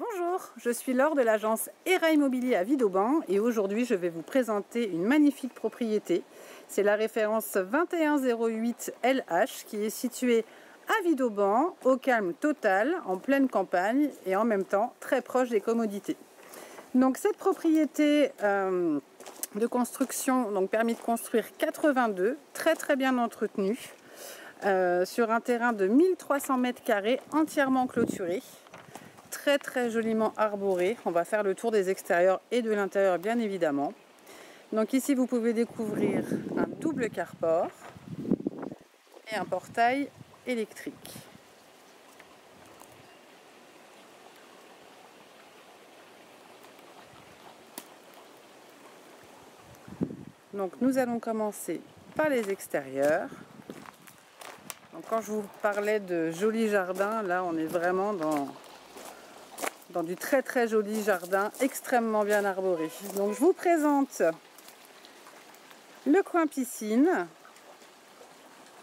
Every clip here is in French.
Bonjour, je suis Laure de l'agence ERA Immobilier à Vidauban et aujourd'hui je vais vous présenter une magnifique propriété. C'est la référence 2108 LH qui est située à Vidauban, au calme total, en pleine campagne et en même temps très proche des commodités. Donc cette propriété euh, de construction, donc permis de construire 82, très très bien entretenue, euh, sur un terrain de 1300 mètres carrés entièrement clôturé très très joliment arboré. On va faire le tour des extérieurs et de l'intérieur bien évidemment. Donc ici vous pouvez découvrir un double carport et un portail électrique. Donc nous allons commencer par les extérieurs. Donc quand je vous parlais de joli jardin, là on est vraiment dans dans du très très joli jardin extrêmement bien arboré. Donc je vous présente le coin piscine.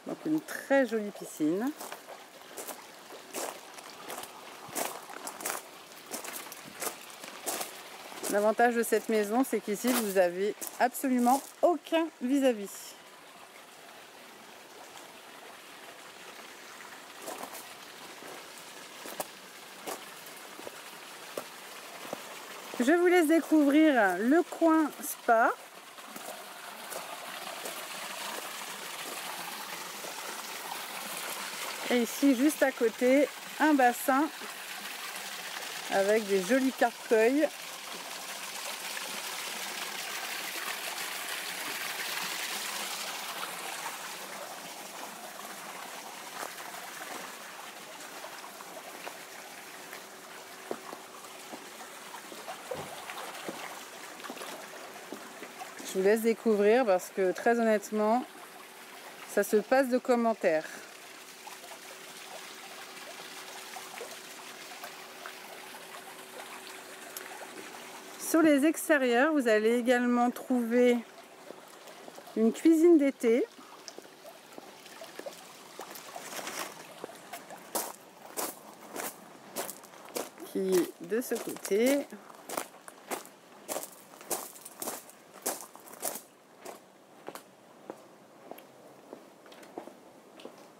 Donc une très jolie piscine. L'avantage de cette maison, c'est qu'ici, vous avez absolument aucun vis-à-vis. vis à vis Je vous laisse découvrir le coin spa. Et ici, juste à côté, un bassin avec des jolis carcueils vous laisse découvrir parce que très honnêtement, ça se passe de commentaires. Sur les extérieurs, vous allez également trouver une cuisine d'été. qui de ce côté.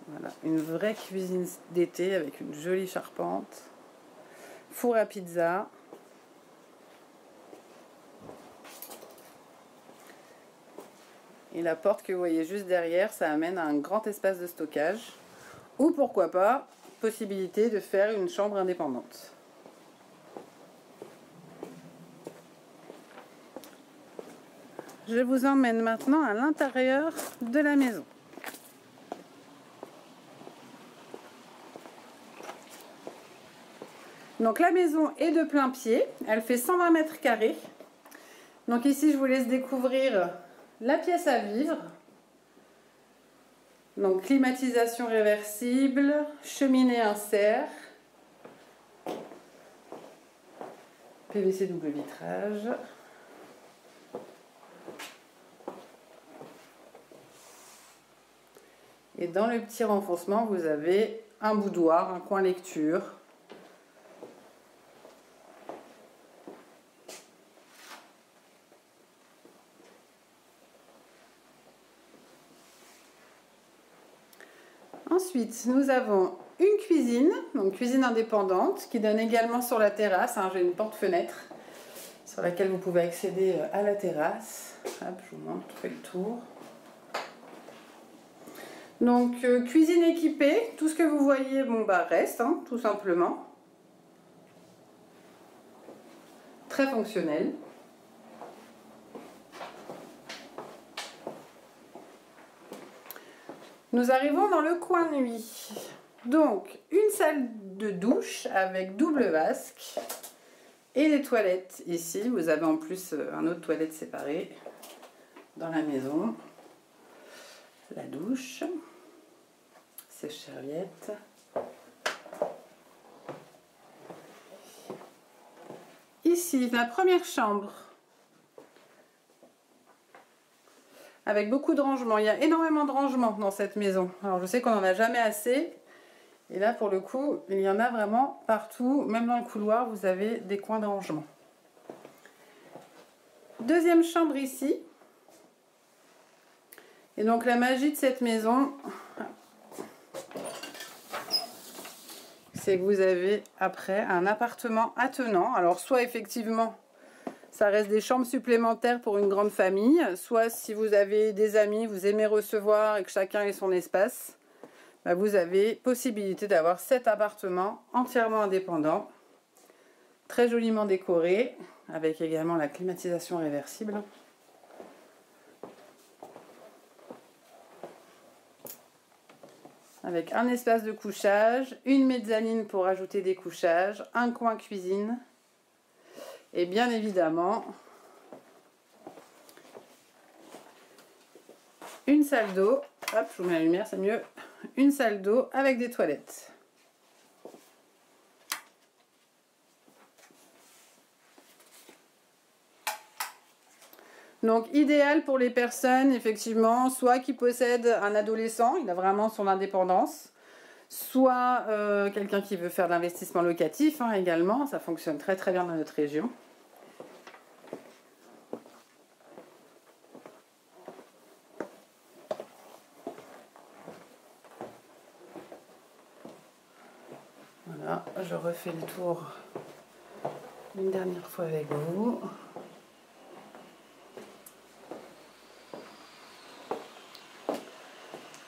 Voilà, une vraie cuisine d'été avec une jolie charpente, four à pizza. Et la porte que vous voyez juste derrière, ça amène à un grand espace de stockage. Ou pourquoi pas, possibilité de faire une chambre indépendante. Je vous emmène maintenant à l'intérieur de la maison. Donc la maison est de plein pied, elle fait 120 mètres carrés. Donc ici je vous laisse découvrir la pièce à vivre. Donc climatisation réversible, cheminée insert, PVC double vitrage. Et dans le petit renfoncement, vous avez un boudoir, un coin lecture, Ensuite, nous avons une cuisine, donc cuisine indépendante, qui donne également sur la terrasse. Hein, j'ai une porte-fenêtre sur laquelle vous pouvez accéder euh, à la terrasse. Je vous montre, je fais le tour. Donc, euh, cuisine équipée, tout ce que vous voyez, bah reste, hein, tout simplement. Très fonctionnel. Nous arrivons dans le coin nuit. Donc, une salle de douche avec double vasque et des toilettes ici. Vous avez en plus euh, un autre toilette séparé dans la maison. La douche, sèche-serviette. Ici, la première chambre avec beaucoup de rangements. Il y a énormément de rangements dans cette maison. Alors je sais qu'on n'en a jamais assez. Et là, pour le coup, il y en a vraiment partout. Même dans le couloir, vous avez des coins de rangement. Deuxième chambre ici. Et donc la magie de cette maison, c'est que vous avez après un appartement attenant. Alors soit effectivement, ça reste des chambres supplémentaires pour une grande famille, soit si vous avez des amis, vous aimez recevoir et que chacun ait son espace, bah, vous avez possibilité d'avoir cet appartement entièrement indépendant, très joliment décoré, avec également la climatisation réversible. avec un espace de couchage, une mezzanine pour ajouter des couchages, un coin cuisine et bien évidemment une salle d'eau. Hop, je vous mets la lumière, c'est mieux. Une salle d'eau avec des toilettes. Donc idéal pour les personnes, effectivement, soit qui possèdent un adolescent, il a vraiment son indépendance, soit euh, quelqu'un qui veut faire de l'investissement locatif hein, également, ça fonctionne très très bien dans notre région. Je refais le tour une dernière fois avec vous.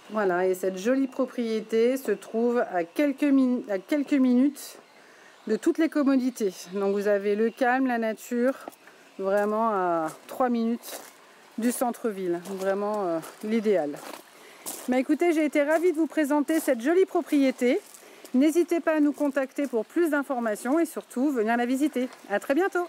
Voilà, et cette jolie propriété se trouve à quelques, à quelques minutes de toutes les commodités. Donc vous avez le calme, la nature, vraiment à 3 minutes du centre-ville. Vraiment euh, l'idéal. Mais écoutez, j'ai été ravie de vous présenter cette jolie propriété. N'hésitez pas à nous contacter pour plus d'informations et surtout venir la visiter. À très bientôt